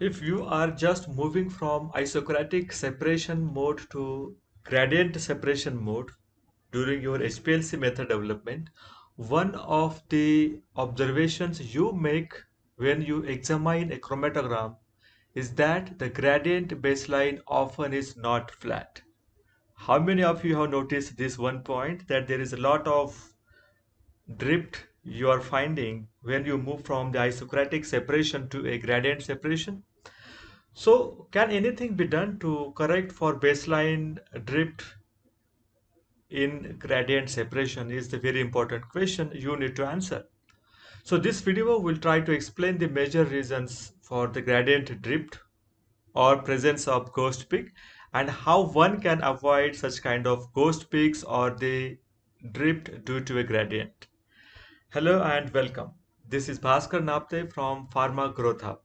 If you are just moving from isocratic separation mode to gradient separation mode during your HPLC method development, one of the observations you make when you examine a chromatogram is that the gradient baseline often is not flat. How many of you have noticed this one point that there is a lot of drift you are finding when you move from the isocratic separation to a gradient separation? So can anything be done to correct for baseline drift in gradient separation is the very important question you need to answer. So this video will try to explain the major reasons for the gradient drift or presence of ghost peak and how one can avoid such kind of ghost peaks or the drift due to a gradient. Hello and welcome. This is Bhaskar Napte from Pharma Growth Hub.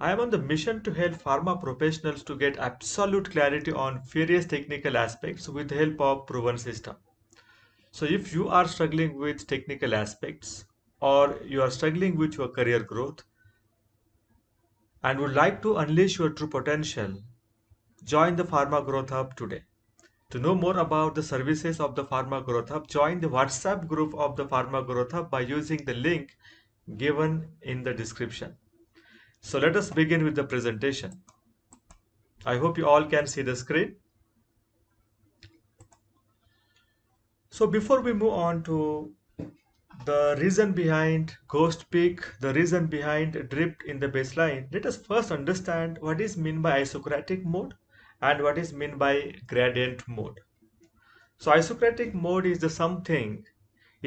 I am on the mission to help pharma professionals to get absolute clarity on various technical aspects with the help of proven system. So if you are struggling with technical aspects or you are struggling with your career growth and would like to unleash your true potential, join the Pharma Growth Hub today. To know more about the services of the Pharma Growth Hub, join the WhatsApp group of the Pharma Growth Hub by using the link given in the description. So let us begin with the presentation. I hope you all can see the screen. So before we move on to the reason behind ghost peak, the reason behind drift in the baseline, let us first understand what is meant by isocratic mode and what is meant by gradient mode. So isocratic mode is the something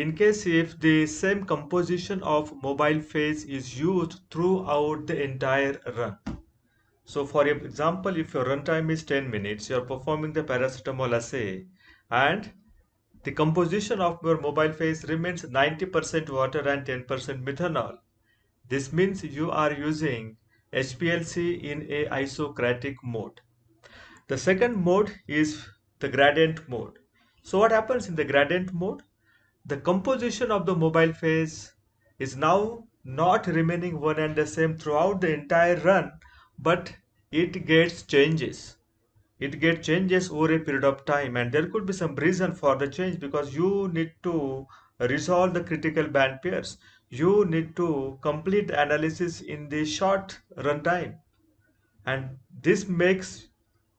in case if the same composition of mobile phase is used throughout the entire run. So for example, if your runtime is 10 minutes, you are performing the paracetamol assay and the composition of your mobile phase remains 90% water and 10% methanol. This means you are using HPLC in a isocratic mode. The second mode is the gradient mode. So what happens in the gradient mode? The composition of the mobile phase is now not remaining one and the same throughout the entire run but it gets changes. It gets changes over a period of time and there could be some reason for the change because you need to resolve the critical band pairs. You need to complete analysis in the short runtime and this makes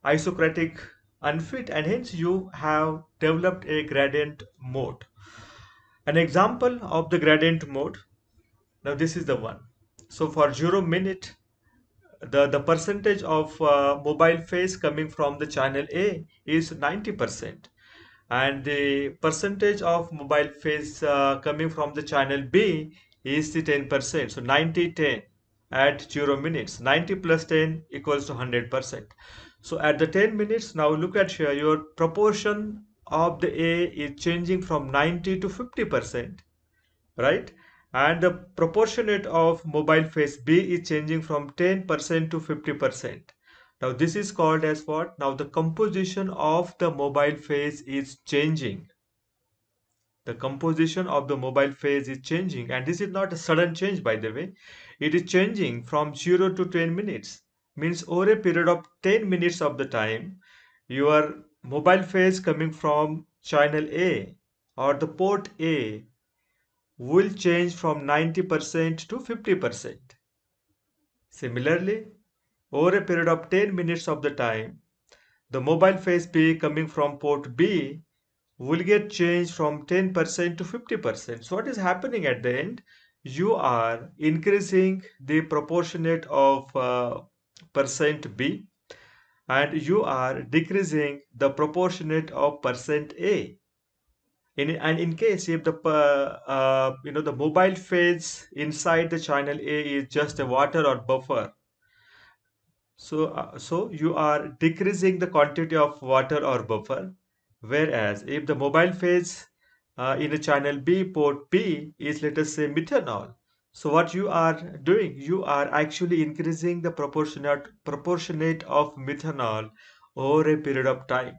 isocratic unfit and hence you have developed a gradient mode an example of the gradient mode. Now this is the one. So for 0 minute, the, the percentage of uh, mobile phase coming from the channel A is 90% and the percentage of mobile phase uh, coming from the channel B is the 10%. So 90 10 at 0 minutes 90 plus 10 equals to 100%. So at the 10 minutes now look at here your proportion of the A is changing from 90 to 50 percent right? And the proportionate of mobile phase B is changing from 10 percent to 50 percent. Now this is called as what? Now the composition of the mobile phase is changing. The composition of the mobile phase is changing. And this is not a sudden change by the way. It is changing from 0 to 10 minutes. Means over a period of 10 minutes of the time your mobile phase coming from channel A or the port A will change from 90% to 50%. Similarly, over a period of 10 minutes of the time, the mobile phase B coming from port B will get changed from 10% to 50%. So what is happening at the end? You are increasing the proportionate of uh, percent B and you are decreasing the proportionate of percent A. In, and in case if the uh, uh, you know the mobile phase inside the channel A is just a water or buffer, so uh, so you are decreasing the quantity of water or buffer. Whereas if the mobile phase uh, in the channel B port B is let us say methanol, so what you are doing, you are actually increasing the proportionate proportionate of methanol over a period of time.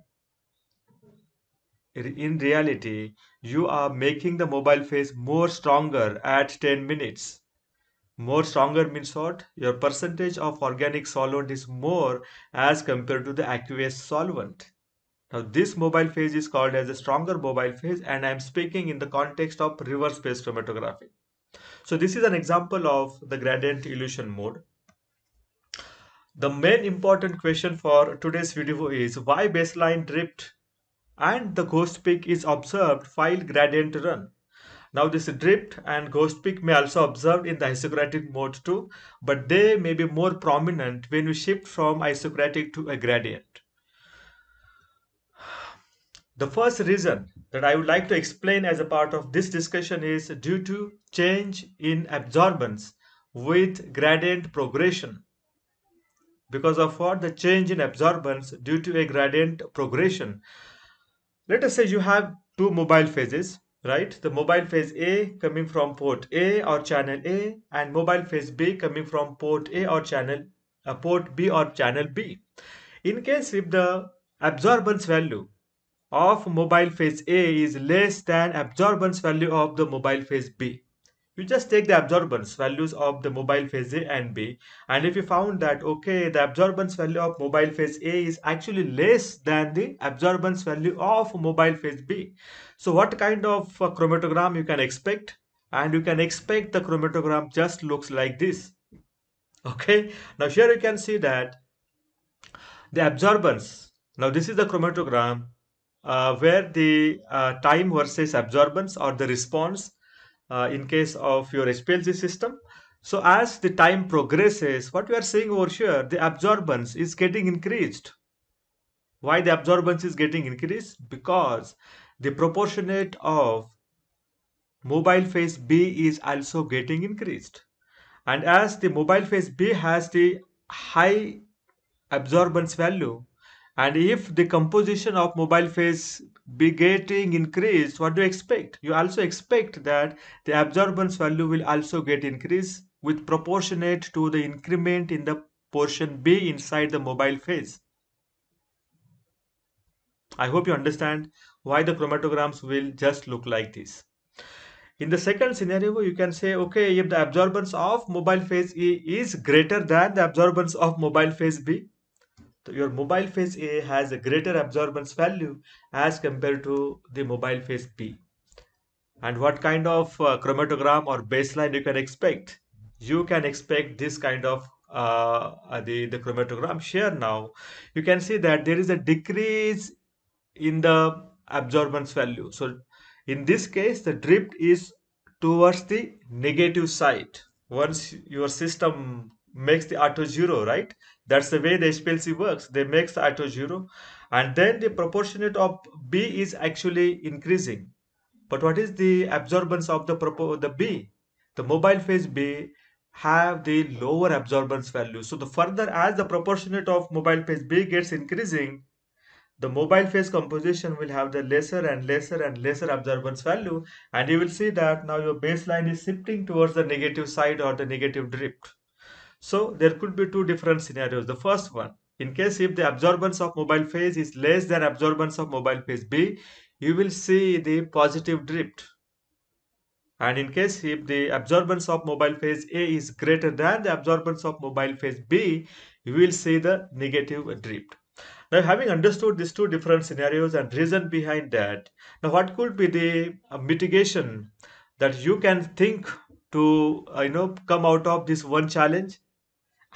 In reality, you are making the mobile phase more stronger at 10 minutes. More stronger means what? Your percentage of organic solvent is more as compared to the aqueous solvent. Now this mobile phase is called as a stronger mobile phase and I am speaking in the context of reverse phase chromatography. So this is an example of the gradient elution mode. The main important question for today's video is why baseline drift and the ghost peak is observed while gradient run. Now this drift and ghost peak may also observed in the isocratic mode too, but they may be more prominent when we shift from isocratic to a gradient. The first reason that I would like to explain as a part of this discussion is due to change in absorbance with gradient progression. Because of what? The change in absorbance due to a gradient progression. Let us say you have two mobile phases right? The mobile phase A coming from port A or channel A and mobile phase B coming from port A or channel uh, port B or channel B. In case if the absorbance value of mobile phase A is less than absorbance value of the mobile phase B, you just take the absorbance values of the mobile phase A and B and if you found that okay the absorbance value of mobile phase A is actually less than the absorbance value of mobile phase B. So what kind of chromatogram you can expect? And you can expect the chromatogram just looks like this. Okay? Now here you can see that the absorbance now this is the chromatogram uh, where the uh, time versus absorbance or the response uh, in case of your HPLC system. So as the time progresses, what we are seeing over here, the absorbance is getting increased. Why the absorbance is getting increased? Because the proportionate of mobile phase B is also getting increased. And as the mobile phase B has the high absorbance value, and if the composition of mobile phase be getting increased, what do you expect? You also expect that the absorbance value will also get increased with proportionate to the increment in the portion B inside the mobile phase. I hope you understand why the chromatograms will just look like this. In the second scenario, you can say, okay, if the absorbance of mobile phase A is greater than the absorbance of mobile phase B, so your mobile phase A has a greater absorbance value as compared to the mobile phase B. And what kind of uh, chromatogram or baseline you can expect? You can expect this kind of uh, the, the chromatogram here now. You can see that there is a decrease in the absorbance value. So in this case, the drift is towards the negative side. Once your system makes the auto zero, right? That's the way the HPLC works. They make the auto zero and then the proportionate of B is actually increasing. But what is the absorbance of the, the B? The mobile phase B have the lower absorbance value. So the further as the proportionate of mobile phase B gets increasing, the mobile phase composition will have the lesser and lesser and lesser absorbance value and you will see that now your baseline is shifting towards the negative side or the negative drift. So there could be two different scenarios. The first one, in case if the absorbance of mobile phase is less than absorbance of mobile phase B, you will see the positive drift. And in case if the absorbance of mobile phase A is greater than the absorbance of mobile phase B, you will see the negative drift. Now having understood these two different scenarios and reason behind that, now what could be the uh, mitigation that you can think to uh, you know come out of this one challenge?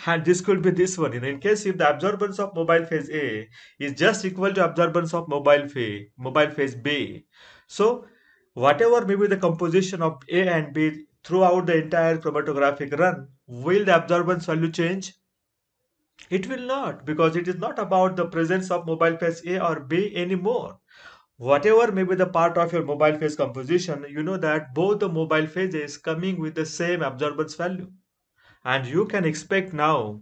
And this could be this one. In case if the absorbance of mobile phase a is just equal to absorbance of mobile phase mobile phase b. So whatever may be the composition of a and b throughout the entire chromatographic run will the absorbance value change? It will not because it is not about the presence of mobile phase a or b anymore. Whatever may be the part of your mobile phase composition you know that both the mobile phases coming with the same absorbance value and you can expect now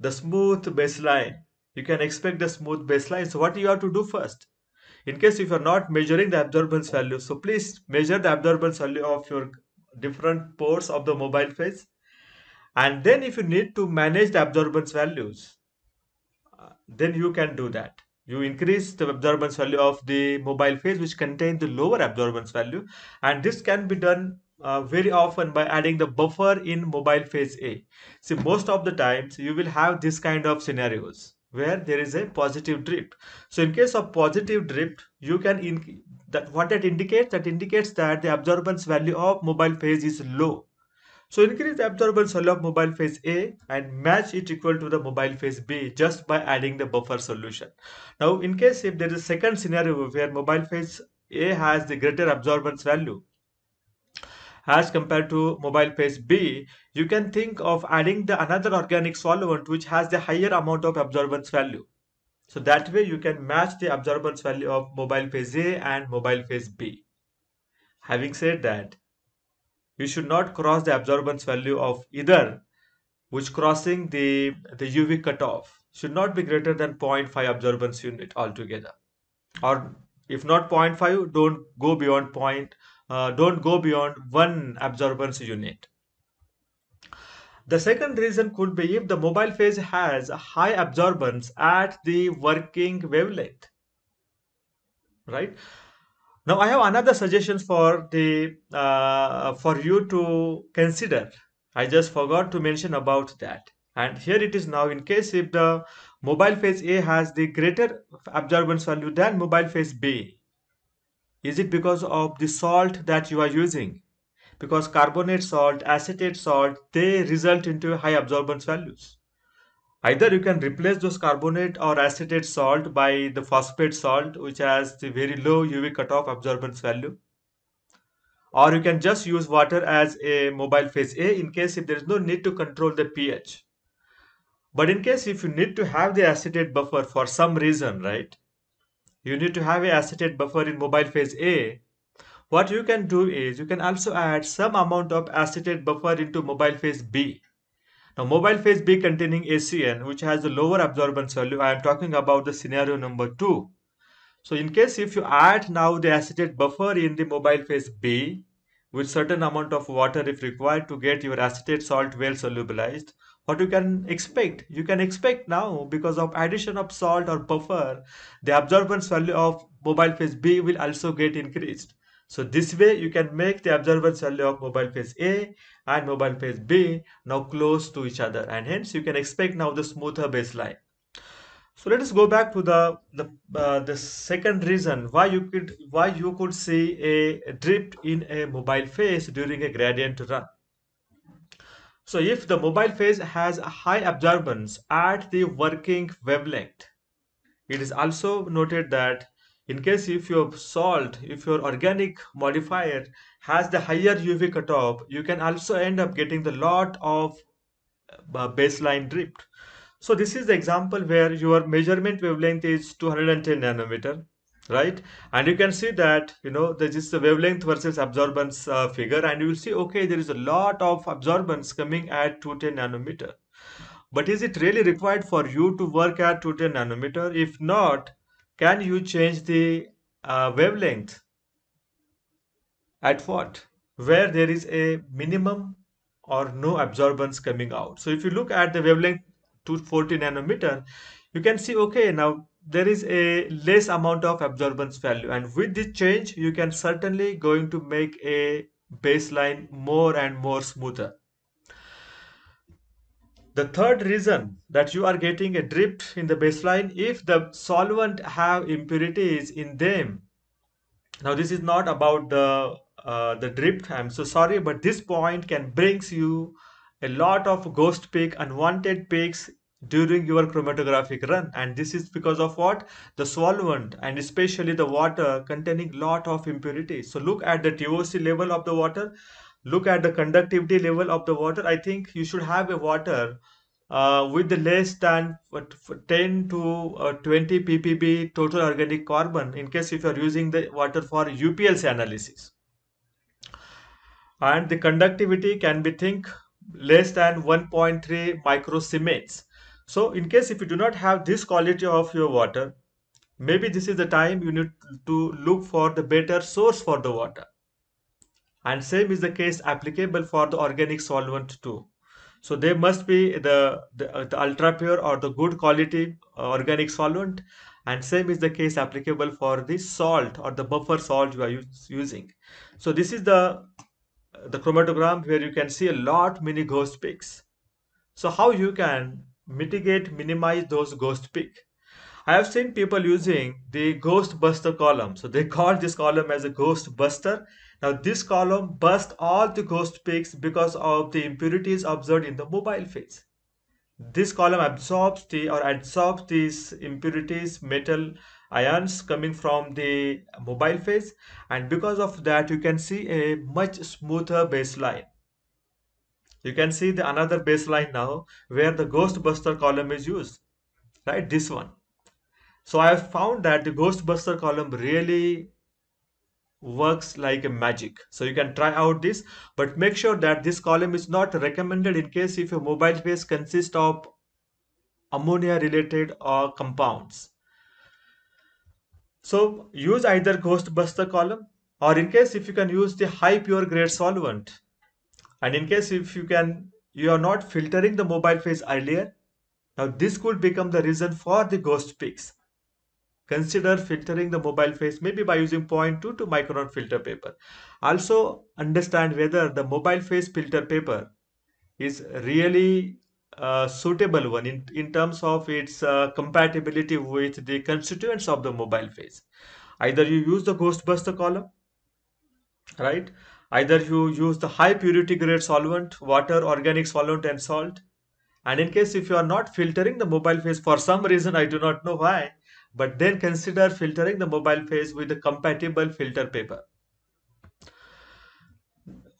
the smooth baseline. You can expect the smooth baseline. So what you have to do first in case if you're not measuring the absorbance value so please measure the absorbance value of your different pores of the mobile phase. And then if you need to manage the absorbance values uh, then you can do that. You increase the absorbance value of the mobile phase which contain the lower absorbance value. And this can be done uh, very often by adding the buffer in mobile phase A. See, most of the times you will have this kind of scenarios where there is a positive drift. So in case of positive drift, you can in that what that indicates that indicates that the absorbance value of mobile phase is low. So increase the absorbance value of mobile phase A and match it equal to the mobile phase B just by adding the buffer solution. Now in case if there is a second scenario where mobile phase A has the greater absorbance value, as compared to mobile phase B, you can think of adding the another organic solvent which has the higher amount of absorbance value. So that way you can match the absorbance value of mobile phase A and mobile phase B. Having said that, you should not cross the absorbance value of either which crossing the, the UV cutoff should not be greater than 0.5 absorbance unit altogether. Or if not 0.5, don't go beyond point uh, don't go beyond one absorbance unit. The second reason could be if the mobile phase has high absorbance at the working wavelength. Right? Now I have another suggestion for the uh, for you to consider. I just forgot to mention about that. And here it is now in case if the mobile phase A has the greater absorbance value than mobile phase B, is it because of the salt that you are using? Because carbonate salt, acetate salt, they result into high absorbance values. Either you can replace those carbonate or acetate salt by the phosphate salt, which has the very low UV cutoff absorbance value. Or you can just use water as a mobile phase A in case if there is no need to control the pH. But in case if you need to have the acetate buffer for some reason, right? You need to have a acetate buffer in mobile phase A. What you can do is you can also add some amount of acetate buffer into mobile phase B. Now mobile phase B containing ACN which has the lower absorbance value, I am talking about the scenario number 2. So in case if you add now the acetate buffer in the mobile phase B with certain amount of water if required to get your acetate salt well solubilized, what you can expect. You can expect now because of addition of salt or buffer the absorbance value of mobile phase b will also get increased. So this way you can make the absorbance value of mobile phase a and mobile phase b now close to each other. And hence you can expect now the smoother baseline. So let us go back to the the, uh, the second reason why you could why you could see a drift in a mobile phase during a gradient run so if the mobile phase has a high absorbance at the working wavelength, it is also noted that in case if your salt, if your organic modifier has the higher UV cutoff, you can also end up getting the lot of uh, baseline drift. So this is the example where your measurement wavelength is 210 nanometer right? And you can see that you know there is the wavelength versus absorbance uh, figure and you will see okay there is a lot of absorbance coming at 210 nanometer. But is it really required for you to work at 210 nanometer? If not can you change the uh, wavelength at what where there is a minimum or no absorbance coming out? So if you look at the wavelength 240 nanometer you can see okay now there is a less amount of absorbance value and with this change you can certainly going to make a baseline more and more smoother. The third reason that you are getting a drift in the baseline if the solvent have impurities in them. Now this is not about the uh, the drift i'm so sorry but this point can brings you a lot of ghost peak unwanted peaks during your chromatographic run. And this is because of what? The solvent and especially the water containing lot of impurities so look at the TOC level of the water. Look at the conductivity level of the water. I think you should have a water uh, with the less than what, 10 to uh, 20 ppb total organic carbon in case if you are using the water for UPLC analysis. And the conductivity can be think less than 1.3 microsiemens so in case if you do not have this quality of your water, maybe this is the time you need to look for the better source for the water. And same is the case applicable for the organic solvent too. So they must be the, the, the ultra pure or the good quality uh, organic solvent and same is the case applicable for the salt or the buffer salt you are using. So this is the the chromatogram where you can see a lot many ghost peaks. So how you can mitigate, minimize those ghost peak? I have seen people using the ghost buster column. So they call this column as a ghost buster. Now this column busts all the ghost peaks because of the impurities observed in the mobile phase. This column absorbs the or adsorbs these impurities, metal ions coming from the mobile phase and because of that you can see a much smoother baseline. You can see the another baseline now where the Ghostbuster column is used, right? This one. So I have found that the Ghostbuster column really works like a magic. So you can try out this, but make sure that this column is not recommended in case if your mobile phase consists of ammonia related or compounds. So use either Ghostbuster column or in case if you can use the high pure grade solvent and in case if you can you are not filtering the mobile phase earlier now this could become the reason for the ghost peaks Consider filtering the mobile phase maybe by using zero point 0.22 micron filter paper. Also understand whether the mobile phase filter paper is really a suitable one in, in terms of its uh, compatibility with the constituents of the mobile phase. Either you use the Ghostbuster column, right? Either you use the high purity grade solvent, water, organic solvent and salt. And in case if you are not filtering the mobile phase for some reason, I do not know why, but then consider filtering the mobile phase with a compatible filter paper.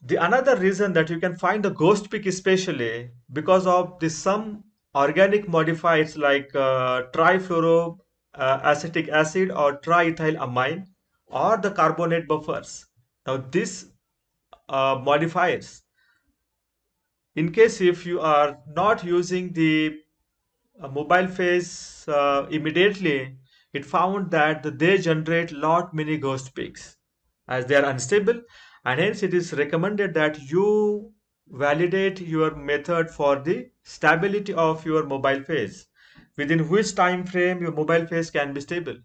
The another reason that you can find the ghost peak especially because of the some organic modifiers like uh, trifluoro uh, acetic acid or triethylamine or the carbonate buffers. Now these uh, modifiers. In case if you are not using the uh, mobile phase uh, immediately it found that they generate lot many ghost peaks as they are unstable and hence it is recommended that you validate your method for the stability of your mobile phase within which time frame your mobile phase can be stable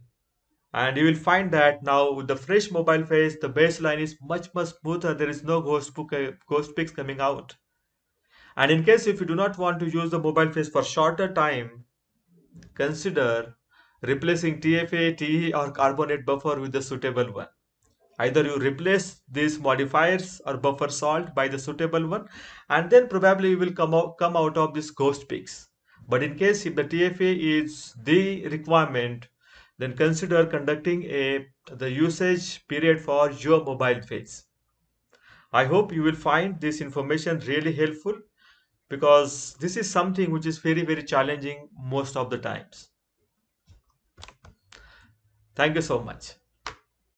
and you will find that now with the fresh mobile phase the baseline is much much smoother there is no ghost, book, uh, ghost peaks coming out and in case if you do not want to use the mobile phase for shorter time consider replacing TFA, TE or carbonate buffer with the suitable one. Either you replace these modifiers or buffer salt by the suitable one and then probably you will come out, come out of this ghost peaks. But in case if the TFA is the requirement, then consider conducting a the usage period for your mobile phase. I hope you will find this information really helpful because this is something which is very very challenging most of the times. Thank you so much.